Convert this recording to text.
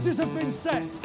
charges have been set.